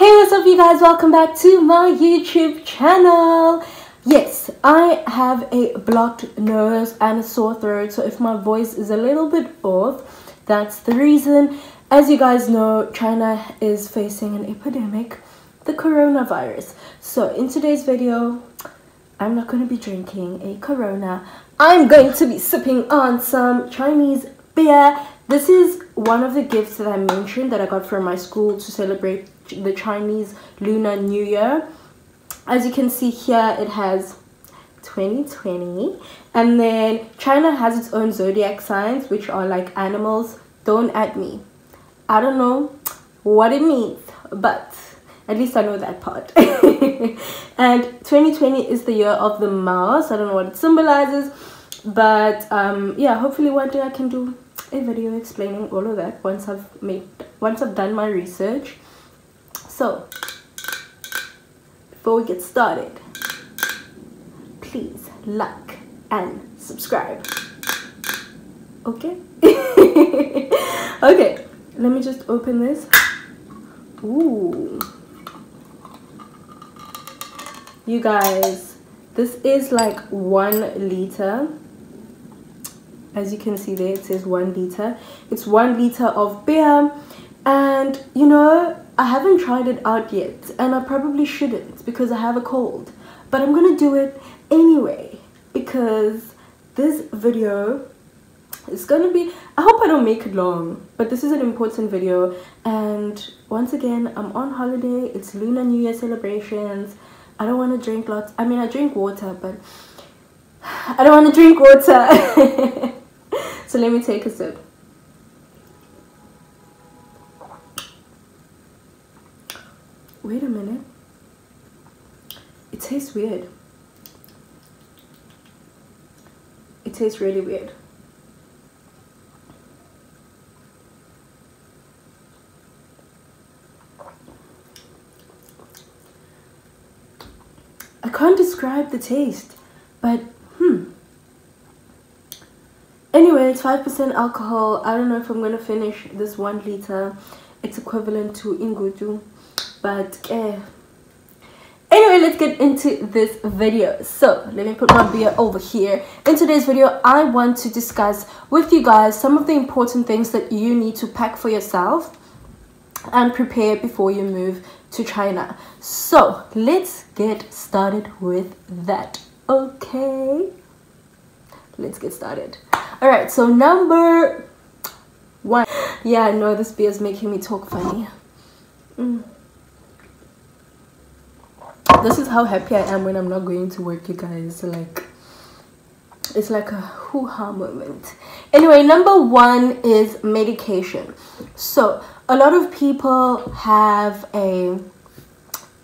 Hey, what's up, you guys? Welcome back to my YouTube channel. Yes, I have a blocked nose and a sore throat, so if my voice is a little bit off, that's the reason. As you guys know, China is facing an epidemic, the coronavirus. So, in today's video, I'm not going to be drinking a Corona. I'm going to be sipping on some Chinese beer. This is one of the gifts that I mentioned that I got from my school to celebrate the Chinese Lunar New Year. As you can see here, it has 2020 and then China has its own zodiac signs which are like animals. Don't at me. I don't know what it means, but at least I know that part. and 2020 is the year of the mouse. I don't know what it symbolizes, but um, yeah, hopefully one day I can do a video explaining all of that once I've made once I've done my research. So before we get started, please like and subscribe. Okay? okay, let me just open this. Ooh. You guys, this is like one liter as you can see there it says one liter it's one liter of beer and you know i haven't tried it out yet and i probably shouldn't because i have a cold. But i'm gonna do it anyway because this video is gonna be i hope i don't make it long but this is an important video. And once again i'm on holiday. It's lunar new year celebrations. I don't want to drink lots i mean i drink water but i don't want to drink water. So let me take a sip. Wait a minute. It tastes weird. It tastes really weird. I can't describe the taste, but hmm. anyway it's five percent alcohol i don't know if i'm gonna finish this one liter it's equivalent to ingudu but eh. anyway let's get into this video. So let me put my beer over here. In today's video i want to discuss with you guys some of the important things that you need to pack for yourself and prepare before you move to china. So let's get started with that okay? Let's get started. All right so number one. Yeah i know this beer is making me talk funny. Mm. This is how happy i am when i'm not going to work you guys. Like it's like a hoo-ha moment. Anyway number one is medication. So a lot of people have a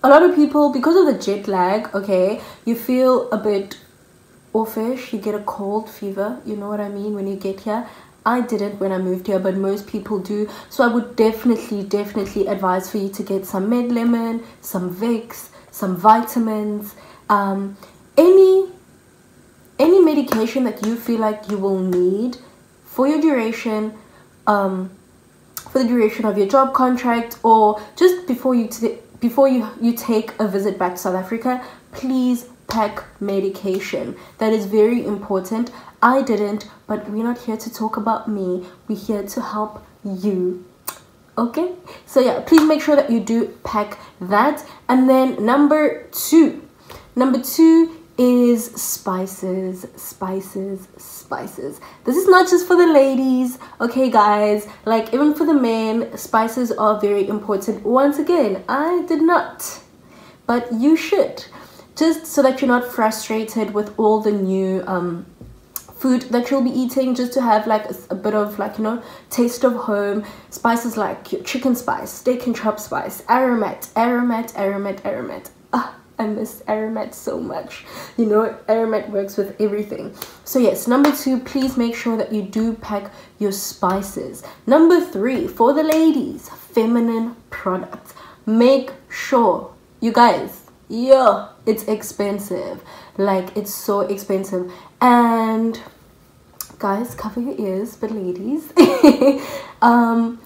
a lot of people because of the jet lag okay you feel a bit offish you get a cold fever you know what i mean when you get here. I didn't when I moved here, but most people do. So I would definitely, definitely advise for you to get some Med Lemon, some Vicks, some vitamins, um, any any medication that you feel like you will need for your duration, um, for the duration of your job contract, or just before you before you you take a visit back to South Africa. Please pack medication. That is very important. I didn't, but we're not here to talk about me. We're here to help you. Okay? So yeah, please make sure that you do pack that. And then number two. Number two is spices, spices, spices. This is not just for the ladies, okay, guys? Like, even for the men, spices are very important. Once again, I did not, but you should just so that you're not frustrated with all the new um, food that you'll be eating just to have like a, bit of like you know taste of home. Spices like chicken spice steak and chop spice aromat aromat aromat aromat. Ah I miss aromat so much. You know aromat works with everything. So yes number two please make sure that you do pack your spices. Number three for the ladies feminine products. Make sure you guys yeah it's expensive. Like it's so expensive and guys cover your ears but ladies um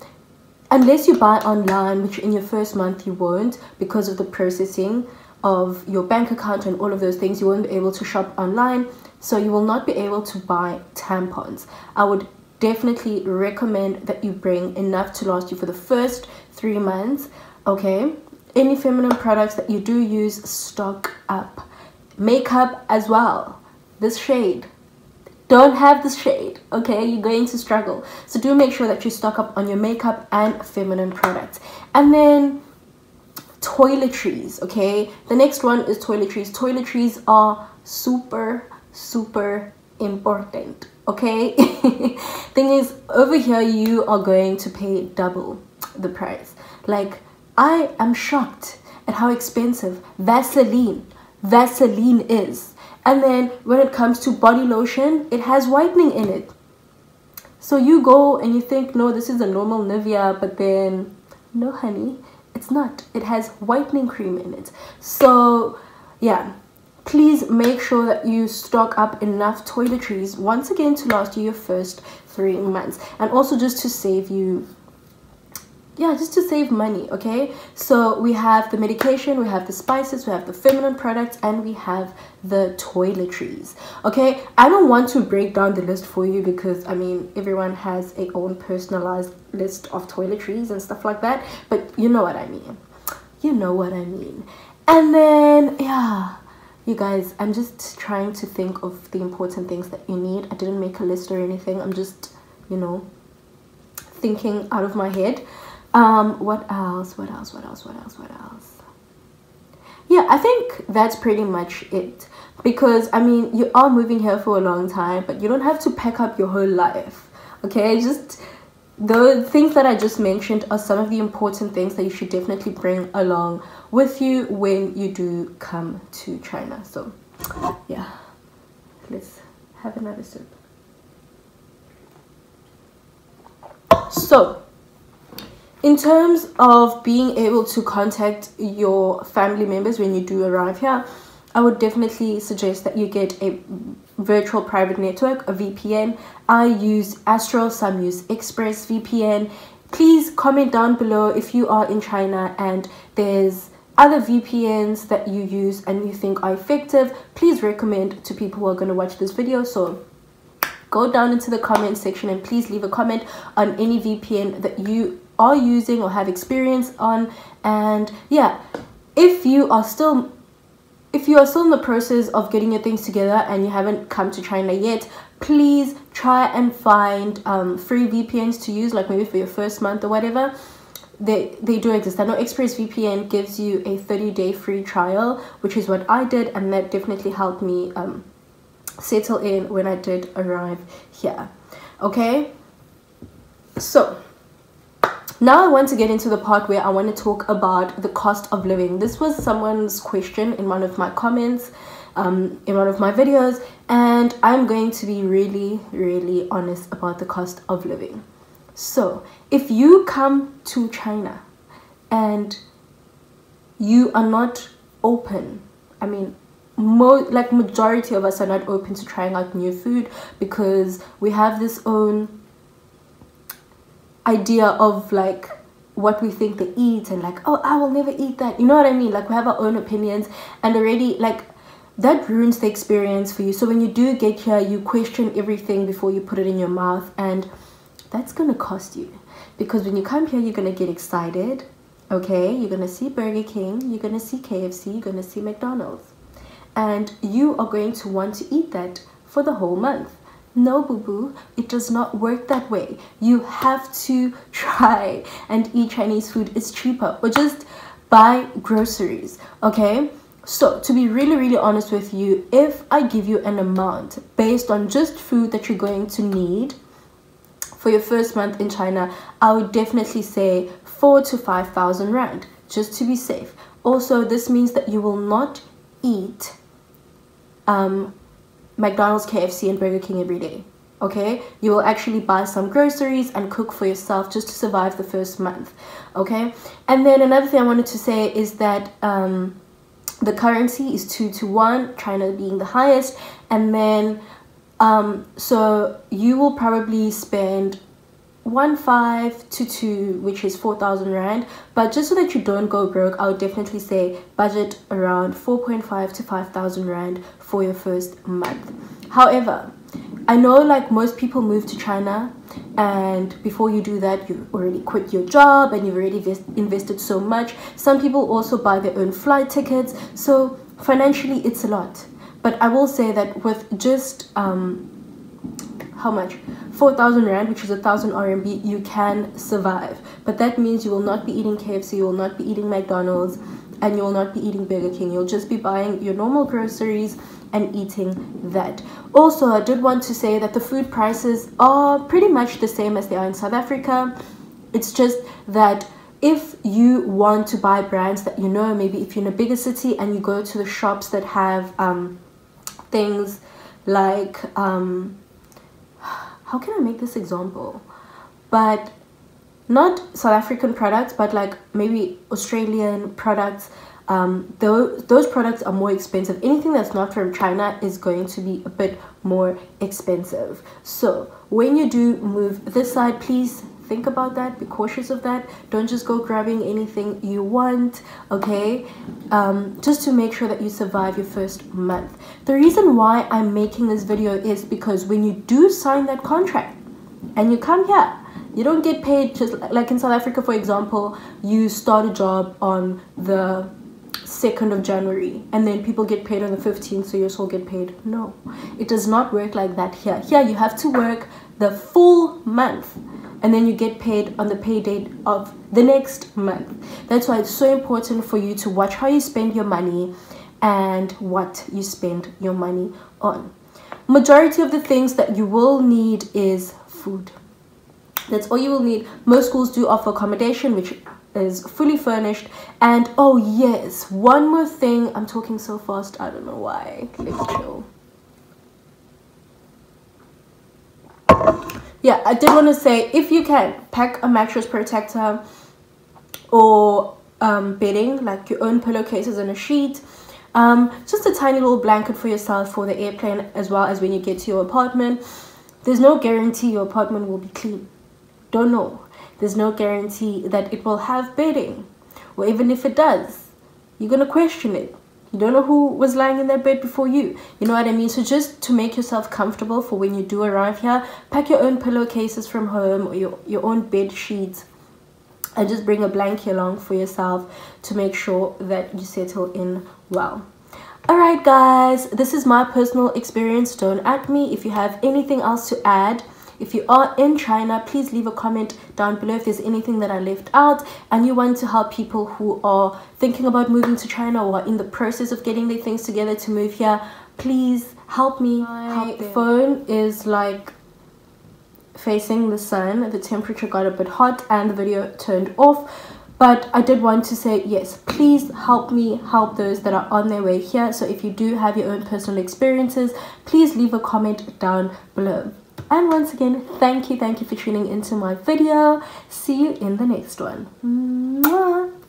unless you buy online, which in your first month you won't because of the processing of your bank account and all of those things, you won't be able to shop online. So you will not be able to buy tampons. I would definitely recommend that you bring enough to last you for the first three months. Okay. Any feminine products that you do use, stock up. Makeup as well. This shade. Don't have this shade okay? You're going to struggle. So do make sure that you stock up on your makeup and feminine products. And then toiletries okay? The next one is toiletries. Toiletries are super super important okay? Thing is over here you are going to pay double the price. Like i am shocked at how expensive vaseline vaseline is and then when it comes to body lotion, it has whitening in it. So you go and you think, no, this is a normal Nivea, but then, no, honey, it's not. It has whitening cream in it. So, yeah, please make sure that you stock up enough toiletries once again to last you your first three months. And also just to save you yeah just to save money okay? So we have the medication we have the spices we have the feminine products and we have the toiletries okay? I don't want to break down the list for you because i mean everyone has a own personalized list of toiletries and stuff like that but you know what i mean. You know what i mean. And then yeah you guys i'm just trying to think of the important things that you need. I didn't make a list or anything. I'm just you know thinking out of my head um, what else? What else? What else? What else? What else? Yeah, I think that's pretty much it. Because, I mean, you are moving here for a long time, but you don't have to pack up your whole life. Okay? Just the things that I just mentioned are some of the important things that you should definitely bring along with you when you do come to China. So, yeah. Let's have another sip. So, in terms of being able to contact your family members when you do arrive here, I would definitely suggest that you get a virtual private network, a VPN. I use Astrill, some use Express VPN. Please comment down below if you are in China and there's other VPNs that you use and you think are effective. Please recommend to people who are going to watch this video. So go down into the comment section and please leave a comment on any VPN that you are using or have experience on and yeah if you are still if you are still in the process of getting your things together and you haven't come to China yet, please try and find um, free VPNs to use, like maybe for your first month or whatever. They, they do exist. I know ExpressVPN gives you a 30 day free trial, which is what I did, and that definitely helped me um, settle in when I did arrive here. Okay, so now I want to get into the part where I want to talk about the cost of living. This was someone's question in one of my comments, um, in one of my videos, and I'm going to be really, really honest about the cost of living. So, if you come to China and you are not open, I mean, like majority of us are not open to trying out new food because we have this own idea of like what we think they eat and like oh i will never eat that. You know what i mean? Like we have our own opinions and already like that ruins the experience for you. So when you do get here you question everything before you put it in your mouth and that's gonna cost you. Because when you come here you're gonna get excited okay? You're gonna see burger king you're gonna see kfc you're gonna see mcdonald's and you are going to want to eat that for the whole month no, boo boo, it does not work that way. You have to try and eat Chinese food. It's cheaper, or just buy groceries, okay? So, to be really, really honest with you, if I give you an amount based on just food that you're going to need for your first month in China, I would definitely say four to five thousand rand just to be safe. Also, this means that you will not eat um, McDonald's, KFC, and Burger King every day. Okay, you will actually buy some groceries and cook for yourself just to survive the first month. Okay, and then another thing I wanted to say is that um, the currency is two to one, China being the highest, and then um, so you will probably spend one five to two which is 4000 rand. But just so that you don't go broke i would definitely say budget around 4.5 to 5000 rand for your first month. However i know like most people move to china and before you do that you already quit your job and you've already invested so much. Some people also buy their own flight tickets. So financially it's a lot. But i will say that with just um how much 4000 rand which is a thousand rmb you can survive. But that means you will not be eating kfc you will not be eating mcdonald's and you will not be eating burger king. You'll just be buying your normal groceries and eating that. Also i did want to say that the food prices are pretty much the same as they are in south africa. It's just that if you want to buy brands that you know maybe if you're in a bigger city and you go to the shops that have um, things like um, how can I make this example? But not South African products, but like maybe Australian products. Um, those, those products are more expensive. Anything that's not from China is going to be a bit more expensive. So when you do move this side, please think about that be cautious of that. Don't just go grabbing anything you want okay? Um, just to make sure that you survive your first month. The reason why i'm making this video is because when you do sign that contract and you come here you don't get paid just like in south africa for example you start a job on the 2nd of January and then people get paid on the 15th so you also get paid. No, it does not work like that here. Here you have to work the full month and then you get paid on the pay date of the next month. That's why it's so important for you to watch how you spend your money and what you spend your money on. Majority of the things that you will need is food. That's all you will need. Most schools do offer accommodation, which is fully furnished. And oh yes, one more thing. I'm talking so fast. I don't know why. Let's chill. Yeah i did want to say if you can pack a mattress protector or um, bedding like your own pillowcases and a sheet um, just a tiny little blanket for yourself for the airplane as well as when you get to your apartment. There's no guarantee your apartment will be clean. Don't know. There's no guarantee that it will have bedding. Or even if it does you're gonna question it you don't know who was lying in that bed before you. You know what I mean? So just to make yourself comfortable for when you do arrive here, pack your own pillowcases from home or your, your own bed sheets and just bring a blanket along for yourself to make sure that you settle in well. Alright guys, this is my personal experience. Don't at me if you have anything else to add. If you are in China, please leave a comment down below if there's anything that I left out and you want to help people who are thinking about moving to China or in the process of getting their things together to move here. Please help me. My phone is like facing the sun. The temperature got a bit hot and the video turned off but I did want to say yes please help me help those that are on their way here so if you do have your own personal experiences please leave a comment down below and once again, thank you, thank you for tuning into my video. See you in the next one. Mwah!